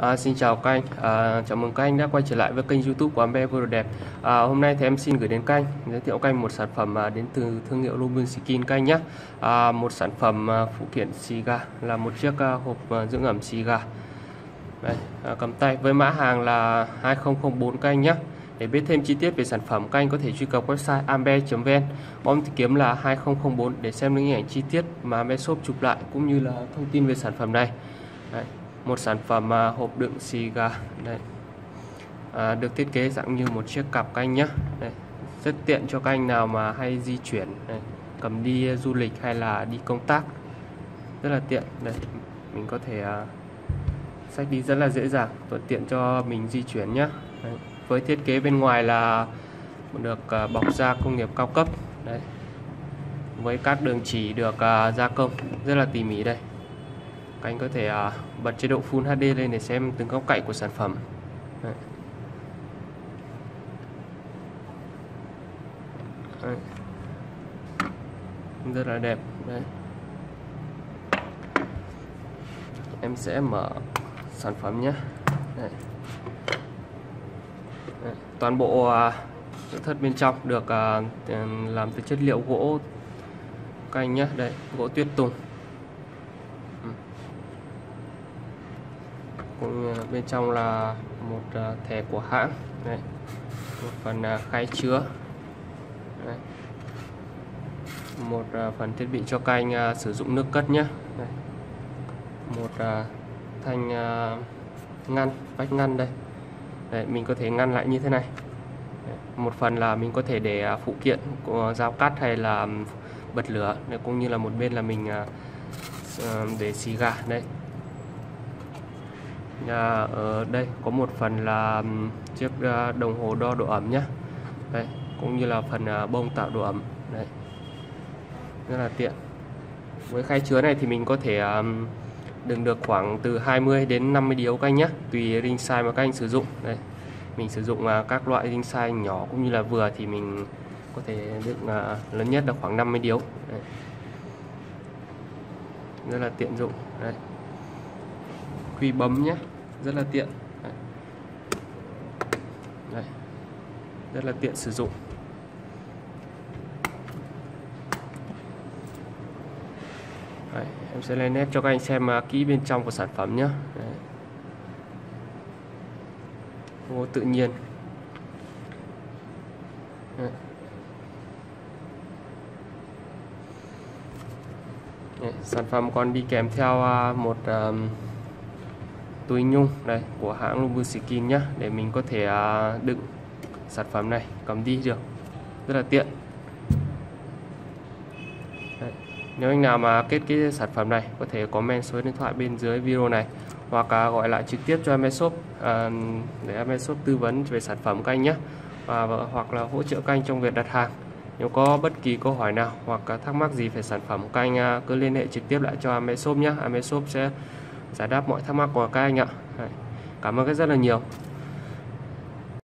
À, xin chào các anh, à, chào mừng các anh đã quay trở lại với kênh youtube của Ambe Vừa Đẹp. À, Hôm nay thì em xin gửi đến các anh, giới thiệu các anh một sản phẩm à, đến từ thương hiệu Lumen Skin các anh nhé. À, Một sản phẩm à, phụ kiện xì gà là một chiếc à, hộp à, dưỡng ẩm xì gà. Đây, à, cầm tay với mã hàng là 2004 các anh nhé. Để biết thêm chi tiết về sản phẩm, các anh có thể truy cập website ambe.vn bom tìm kiếm là 2004 để xem những hình ảnh chi tiết mà Ambe Shop chụp lại cũng như là thông tin về sản phẩm này. Đấy, một sản phẩm à, hộp đựng xì gà. Đây. À, được thiết kế dạng như một chiếc cặp các anh nhé đây, rất tiện cho các anh nào mà hay di chuyển đây, cầm đi à, du lịch hay là đi công tác. Rất là tiện. Đây. Mình có thể à, sách đi rất là dễ dàng thuận tiện cho mình di chuyển nhé Đấy. với thiết kế bên ngoài là được à, bọc da công nghiệp cao cấp. Đấy. Với các đường chỉ được à, gia công. Rất là tỉ mỉ đây các anh có thể uh, bật chế độ Full HD lên để xem từng góc cạnh của sản phẩm Đấy. Đấy. rất là đẹp Đấy. em sẽ mở sản phẩm nhé Đấy. Đấy. toàn bộ uh, nội thất bên trong được uh, làm từ chất liệu gỗ các anh nhé đây gỗ tuyết tùng cũng ờ, bên trong là một ờ, thẻ của hãng. Đây. một phần ờ, khay chứa. Đây. một phần thiết bị cho các anh sử dụng nước cất nhé đây. một thanh ngăn vách ngăn đây. Đấy, mình có thể ngăn lại như thế này. Một phần là mình có thể để phụ kiện của dao cắt hay là bật lửa. Đấy, cũng như là một bên là mình để xì gà. Đây à, ở đây có một phần là chiếc à, đồng hồ đo độ ẩm nhé đây cũng như là phần à, bông tạo độ ẩm. Đấy rất là tiện. Với khay chứa này thì mình có thể um, đựng được khoảng từ 20 đến 50 điếu các anh nhé tùy ring size mà các anh sử dụng. Đây mình sử dụng à, các loại ring size nhỏ cũng như là vừa thì mình có thể đựng lớn nhất là khoảng 50 điếu. Đấy. rất là tiện dụng. Đấy khuy bấm nhé rất là tiện Đấy. Đây. rất là tiện sử dụng Đấy. em sẽ lên nét cho các anh xem uh, kỹ bên trong của sản phẩm nhé gỗ tự nhiên Đấy. Đấy. sản phẩm còn đi kèm theo à, một um, túi nhung đây của hãng Lubuskin nhá để mình có thể à, đựng sản phẩm này cầm đi được. Rất là tiện. Đấy. nếu anh nào mà kết cái sản phẩm này có thể comment số điện thoại bên dưới video này hoặc à, gọi lại trực tiếp cho Ameshop à, để Ameshop tư vấn về sản phẩm các anh nhé và, hoặc là hỗ trợ các anh trong việc đặt hàng. Nếu có bất kỳ câu hỏi nào hoặc à, thắc mắc gì về sản phẩm các anh à, cứ liên hệ trực tiếp lại cho Ameshop nhé Ameshop sẽ giải đáp mọi thắc mắc của các anh ạ. Cảm ơn các rất là nhiều.